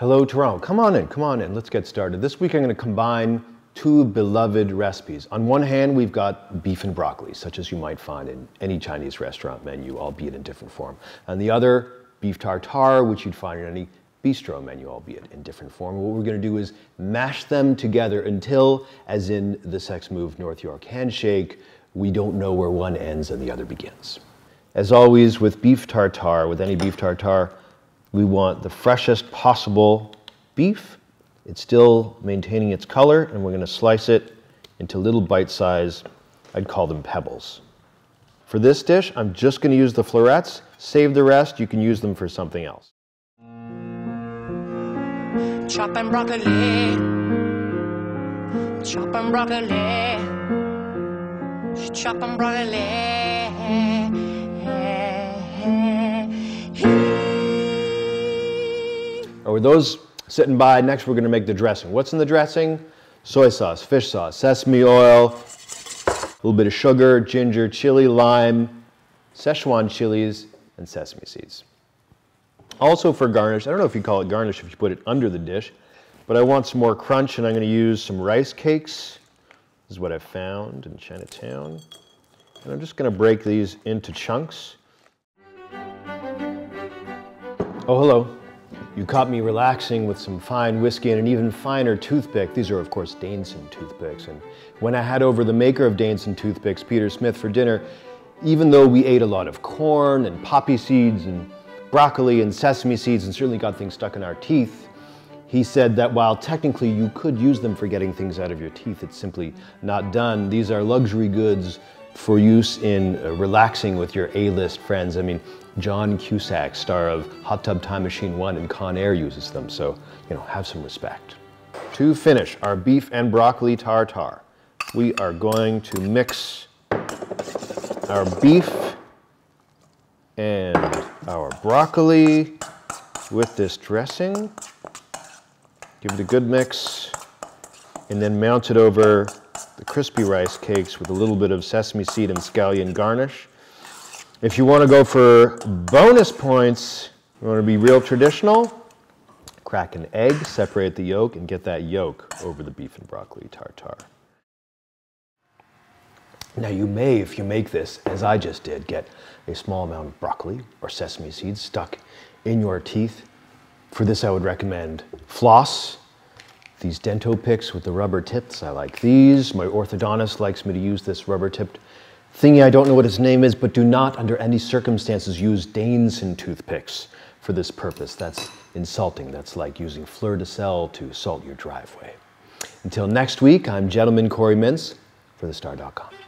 Hello, Toronto. Come on in, come on in. Let's get started. This week I'm going to combine two beloved recipes. On one hand, we've got beef and broccoli, such as you might find in any Chinese restaurant menu, albeit in different form. On the other, beef tartare, which you'd find in any bistro menu, albeit in different form. What we're going to do is mash them together until, as in the sex move North York handshake, we don't know where one ends and the other begins. As always, with beef tartare, with any beef tartare, we want the freshest possible beef. It's still maintaining its color, and we're going to slice it into little bite size, I'd call them pebbles. For this dish, I'm just going to use the florets. Save the rest, you can use them for something else. Chopping broccoli, chopping broccoli, chopping broccoli. Or those sitting by, next we're gonna make the dressing. What's in the dressing? Soy sauce, fish sauce, sesame oil, a little bit of sugar, ginger, chili, lime, Szechuan chilies, and sesame seeds. Also for garnish, I don't know if you call it garnish if you put it under the dish, but I want some more crunch and I'm gonna use some rice cakes. This is what I found in Chinatown. And I'm just gonna break these into chunks. Oh, hello. You caught me relaxing with some fine whiskey and an even finer toothpick. These are, of course, Daneson toothpicks. And when I had over the maker of Daneson toothpicks, Peter Smith, for dinner, even though we ate a lot of corn and poppy seeds and broccoli and sesame seeds and certainly got things stuck in our teeth, he said that while technically you could use them for getting things out of your teeth, it's simply not done. These are luxury goods for use in uh, relaxing with your A-list friends. I mean, John Cusack, star of Hot Tub Time Machine 1 and Con Air uses them, so, you know, have some respect. To finish our beef and broccoli tartare, we are going to mix our beef and our broccoli with this dressing. Give it a good mix and then mount it over the crispy rice cakes with a little bit of sesame seed and scallion garnish. If you want to go for bonus points, you want to be real traditional, crack an egg, separate the yolk, and get that yolk over the beef and broccoli tartare. Now you may, if you make this, as I just did, get a small amount of broccoli or sesame seeds stuck in your teeth. For this I would recommend floss, these dento picks with the rubber tips. I like these. My orthodontist likes me to use this rubber tipped thingy. I don't know what its name is, but do not under any circumstances use Daneson toothpicks for this purpose. That's insulting. That's like using fleur de sel to salt your driveway. Until next week, I'm Gentleman Corey Mintz for thestar.com.